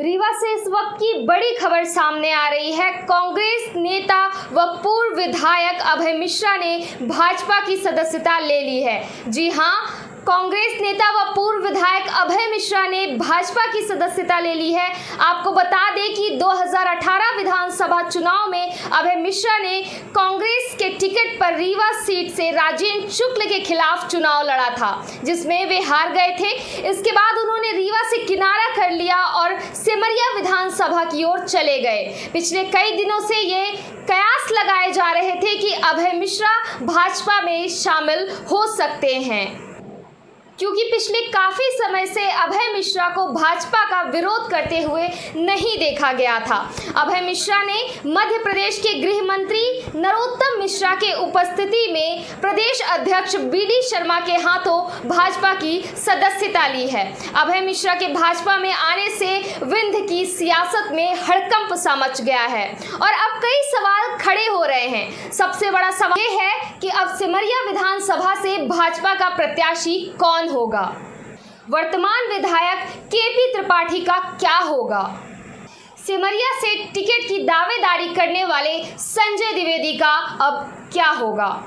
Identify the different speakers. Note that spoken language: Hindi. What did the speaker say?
Speaker 1: रीवा से इस वक्त की बड़ी खबर सामने आ रही है। कांग्रेस नेता व पूर्व विधायक अभय मिश्रा ने भाजपा की सदस्यता ले ली है। जी हाँ कांग्रेस नेता व पूर्व विधायक अभय मिश्रा ने भाजपा की सदस्यता ले ली है। आपको बता दें कि 2018 विधानसभा चुनाव में अभय मिश्रा ने कांग्रेस के टिकट पर रीवा सीट से राजेंद्र शुक्ल के खिलाफ चुनाव लड़ा था, जिसमें वे हार गए थे। इसके बाद उन्होंने रीवा से किनारा कर लिया और सिमरिया विधानसभा की ओर चले गए। पिछले कई दिनों से ये कयास लगाए जा रहे थे कि अभय मिश्रा भाजपा में शामिल हो सकते हैं। क्योंकि पिछले काफ़ी समय से अभय मिश्रा को भाजपा का विरोध करते हुए नहीं देखा गया था। अभय मिश्रा ने मध्य प्रदेश के गृह मंत्री नरोत्तम मिश्रा के उपस्थिति में प्रदेश अध्यक्ष बी डी शर्मा के हाथों भाजपा की सदस्यता ली है। अभय मिश्रा के भाजपा में आने से विंध्य की सियासत में हड़कंप सा मच गया है। और अब कई सवाल खड़े सबसे बड़ा सवाल ये है कि अब सिमरिया विधानसभा से भाजपा का प्रत्याशी कौन होगा? वर्तमान विधायक के पी त्रिपाठी का क्या होगा? सिमरिया से टिकट की दावेदारी करने वाले संजय द्विवेदी का अब क्या होगा?